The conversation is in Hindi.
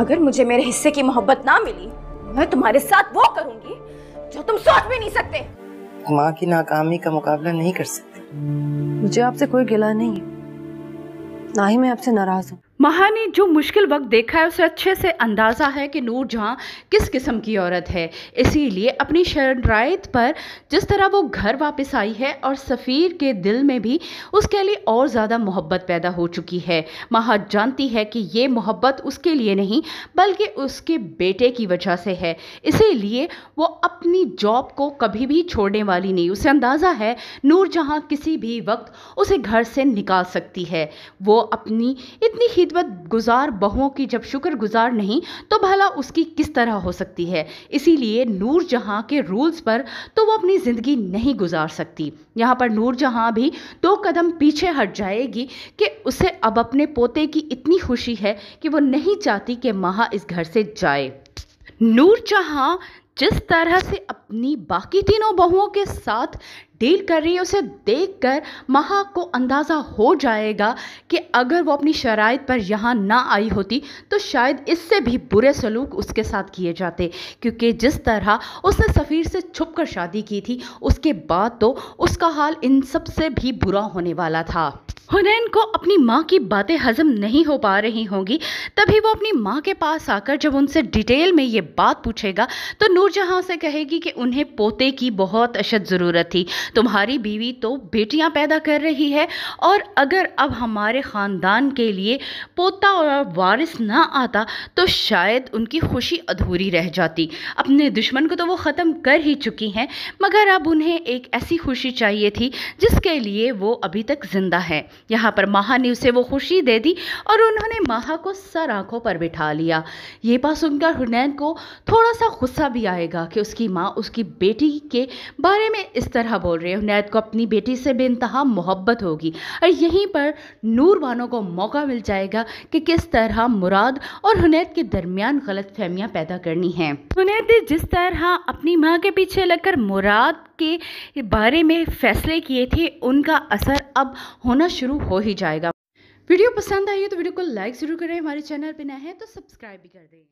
अगर मुझे मेरे हिस्से की मोहब्बत ना मिली मैं तुम्हारे साथ वो करूँगी जो तुम सोच भी नहीं सकते। माँ की नाकामी का मुकाबला नहीं कर सकते। मुझे आपसे कोई गिला नहीं है। ना ही मैं आपसे नाराज़ हूँ। महा ने जो मुश्किल वक्त देखा है, उसे अच्छे से अंदाज़ा है कि नूर जहाँ किस किस्म की औरत है। इसीलिए अपनी शराइत पर जिस तरह वो घर वापस आई है और सफ़ीर के दिल में भी उसके लिए और ज़्यादा मोहब्बत पैदा हो चुकी है। महा जानती है कि ये मोहब्बत उसके लिए नहीं, बल्कि उसके बेटे की वजह से है। इसीलिए वो अपनी जॉब को कभी भी छोड़ने वाली नहीं। उसे अंदाज़ा है नूर जहाँ किसी भी वक्त उसे घर से निकाल सकती है। वो अपनी इतनी ही खिदमत गुजार बहुओं की, जब शुक्र गुजार नहीं तो भला उसकी किस तरह हो सकती है? इसीलिए नूर जहाँ के रूल्स पर तो वो अपनी ज़िंदगी नहीं गुजार सकती। यहाँ पर नूर जहाँ भी दो कदम पीछे हट जाएगी कि उसे अब अपने पोते की इतनी खुशी है कि वो नहीं चाहती कि महा इस घर से जाए। नूर जहाँ जिस तरह से अपनी बाकी तीनों बहुओं के साथ डील कर रही है, उसे देखकर महा को अंदाज़ा हो जाएगा कि अगर वो अपनी शराइत पर यहाँ ना आई होती तो शायद इससे भी बुरे सलूक उसके साथ किए जाते। क्योंकि जिस तरह उसने सफ़ीर से छुप कर शादी की थी, उसके बाद तो उसका हाल इन सबसे भी बुरा होने वाला था। हुनैन को अपनी माँ की बातें हजम नहीं हो पा रही होंगी। तभी वो अपनी माँ के पास आकर जब उनसे डिटेल में ये बात पूछेगा तो नूरजहाँ से कहेगी कि उन्हें पोते की बहुत अशद ज़रूरत थी। तुम्हारी बीवी तो बेटियाँ पैदा कर रही है और अगर अब हमारे ख़ानदान के लिए पोता और वारिस ना आता तो शायद उनकी खुशी अधूरी रह जाती। अपने दुश्मन को तो वो ख़त्म कर ही चुकी हैं, मगर अब उन्हें एक ऐसी खुशी चाहिए थी जिसके लिए वो अभी तक ज़िंदा है। यहाँ पर माहा ने उसे वो खुशी दे दी और उन्होंने माहा को सर आँखों पर बिठा लिया। ये बात सुनकर हुनैन को थोड़ा सा गुस्सा भी आएगा कि उसकी माँ उसकी बेटी के बारे में इस तरह बोल रही है। हुनैद को अपनी बेटी से बेनतहा मोहब्बत होगी और यहीं पर नूरवानों को मौका मिल जाएगा कि किस तरह मुराद और हुनैद के दरमियान गलत फहमियाँ पैदा करनी हैं। हुनैद ने जिस तरह अपनी माँ के पीछे लगकर मुराद के बारे में फैसले किए थे, उनका असर अब होना शुरू हो ही जाएगा। वीडियो पसंद आई है तो वीडियो को लाइक ज़रूर करें। हमारे चैनल पर नए हैं तो सब्सक्राइब भी कर दें।